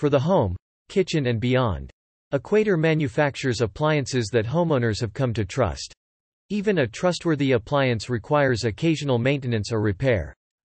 For the home, kitchen and beyond. Equator manufactures appliances that homeowners have come to trust. Even a trustworthy appliance requires occasional maintenance or repair.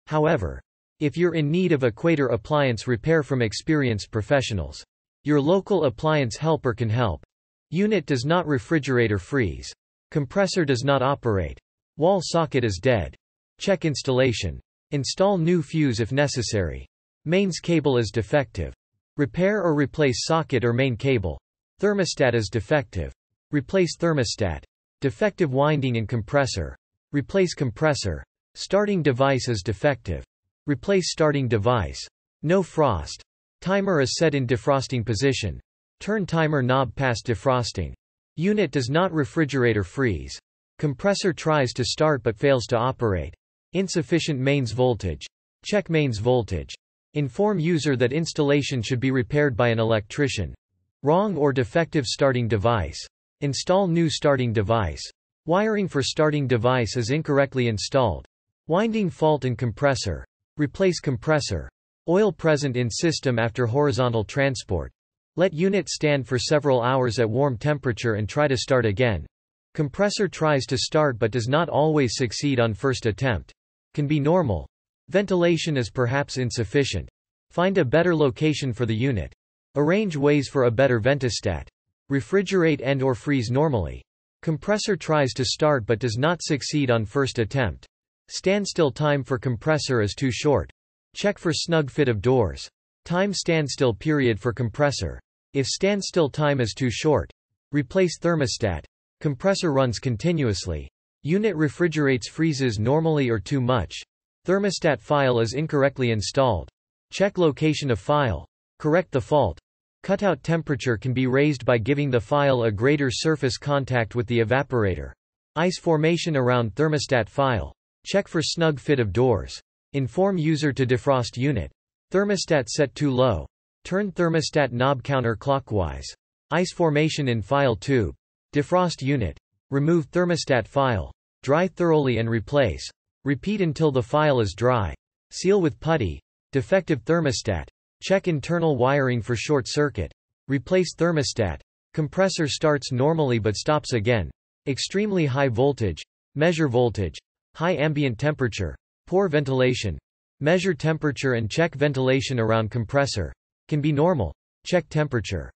However, if you're in need of Equator appliance repair from experienced professionals, your local appliance helper can help. Unit does not refrigerate or freeze. Compressor does not operate. Wall socket is dead. Check installation. Install new fuse if necessary. Mains cable is defective. Repair or replace socket or main cable. Thermostat is defective. Replace thermostat. Defective winding in compressor. Replace compressor. Starting device is defective. Replace starting device. No frost. Timer is set in defrosting position. Turn timer knob past defrosting. Unit does not refrigerate or freeze. Compressor tries to start but fails to operate. Insufficient mains voltage. Check mains voltage. Inform user that installation should be repaired by an electrician. Wrong or defective starting device. Install new starting device. Wiring for starting device is incorrectly installed. Winding fault in compressor. Replace compressor. Oil present in system after horizontal transport. Let unit stand for several hours at warm temperature and try to start again. Compressor tries to start but does not always succeed on first attempt. Can be normal. Ventilation is perhaps insufficient. Find a better location for the unit. Arrange ways for a better ventistat. Refrigerate and or freeze normally. Compressor tries to start but does not succeed on first attempt. Standstill time for compressor is too short. Check for snug fit of doors. Time standstill period for compressor. If standstill time is too short, replace thermostat. Compressor runs continuously. Unit refrigerates freezes normally or too much. Thermostat file is incorrectly installed. Check location of file. Correct the fault. Cutout temperature can be raised by giving the file a greater surface contact with the evaporator. Ice formation around thermostat file. Check for snug fit of doors. Inform user to defrost unit. Thermostat set too low. Turn thermostat knob counterclockwise. Ice formation in file tube. Defrost unit. Remove thermostat file. Dry thoroughly and replace. Repeat until the file is dry. Seal with putty. Defective thermostat. Check internal wiring for short circuit. Replace thermostat. Compressor starts normally but stops again. Extremely high voltage. Measure voltage. High ambient temperature. Poor ventilation. Measure temperature and check ventilation around compressor. Can be normal. Check temperature.